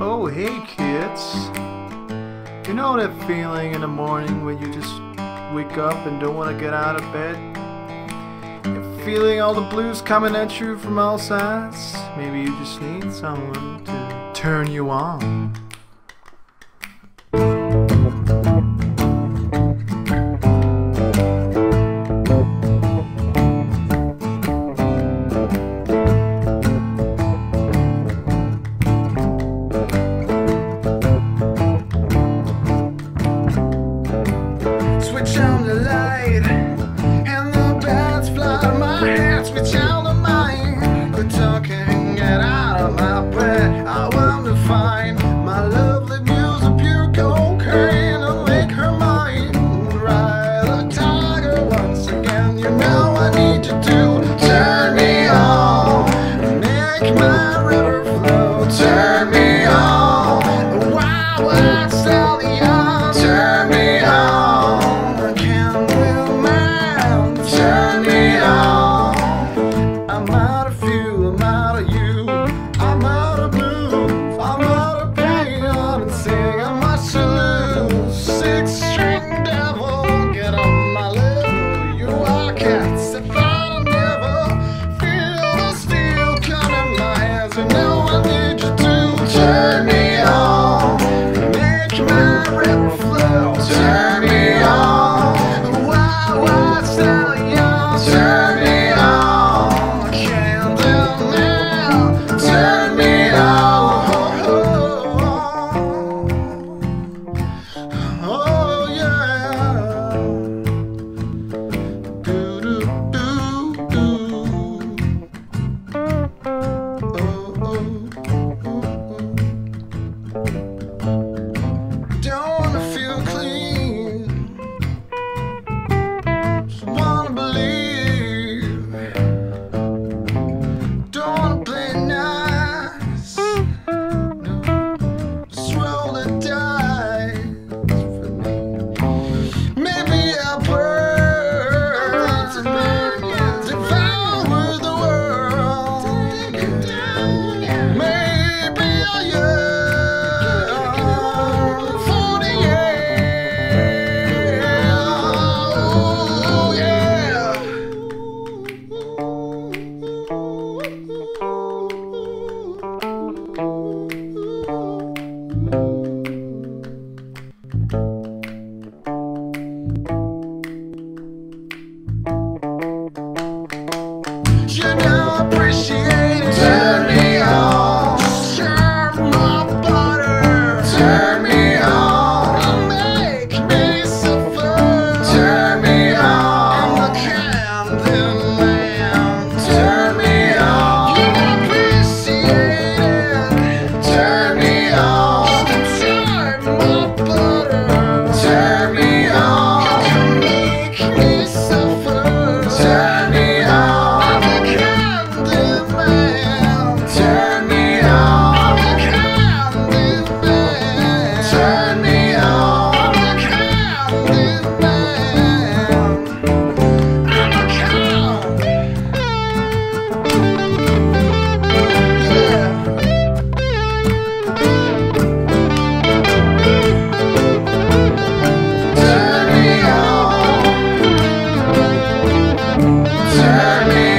Oh, hey kids. You know that feeling in the morning when you just wake up and don't want to get out of bed? You're feeling all the blues coming at you from all sides? Maybe you just need someone to turn you on. switch on the light. And the bats fly to my head, switch on the mind. Quit talking, get out of my bed. I want to find my lovely muse of pure cocaine and make her mine. Ride a tiger once again. You know I need you to turn me on. Make my river flow, turn me lights Amen.